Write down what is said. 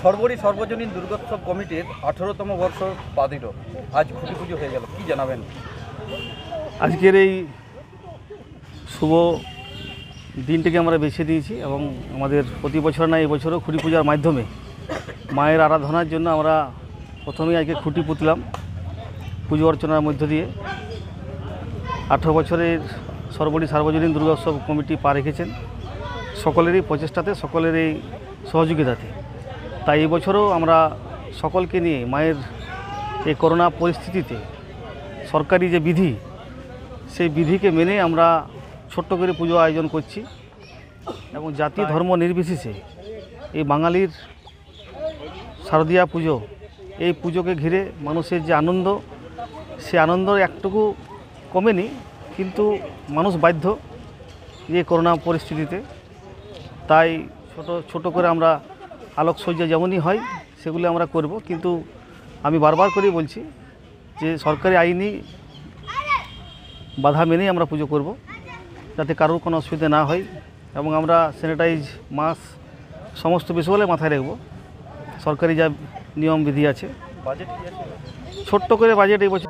সর্বরী সর্বজনীন দুর্গোৎসব কমিটির আঠেরোতম বর্ষ পাদিল আজ খুঁটি পুজো হয়ে গেল। কি জানাবেন? আজকের এই শুভ দিনটিকে আমরা বেছে দিয়েছি এবং আমাদের প্রতি বছর না, এই বছরও খুঁটি পূজার মাধ্যমে মায়ের আরাধনার জন্য আমরা প্রথমেই আজকে খুঁটি পুতলাম, পুজো অর্চনার মধ্য দিয়ে। আঠেরো বছরের সর্বরী সার্বজনীন দুর্গোৎসব কমিটি পা রেখেছেন সকলেরই প্রচেষ্টাতে সকলের এই সহযোগিতাতে। তাই এই বছরও আমরা সকলকে নিয়ে মায়ের এই করোনা পরিস্থিতিতে সরকারি যে বিধি সেই বিধিকে মেনে আমরা ছোট্ট করে পুজো আয়োজন করছি এবং জাতি ধর্ম নির্বিশেষে এই বাঙালির শারদীয়া পুজো এই পুজোকে ঘিরে মানুষের যে আনন্দ সে আনন্দ একটুকু কমেনি কিন্তু মানুষ বাধ্য যে করোনা পরিস্থিতিতে। তাই ছোট ছোট করে আমরা আলোকসজ্জা যেমনই হয় সেগুলো আমরা করব। কিন্তু আমি বারবার করেই বলছি যে সরকারি আইনি বাধা মেনেই আমরা পুজো করব যাতে কারোর কোনো অসুবিধা না হয় এবং আমরা স্যানিটাইজ মাস্ক সমস্ত বিষয়গুলো মাথায় রাখব। সরকারি যা নিয়ম বিধি আছে। বাজেট আছে? ছোট্ট করে বাজেট এই বছর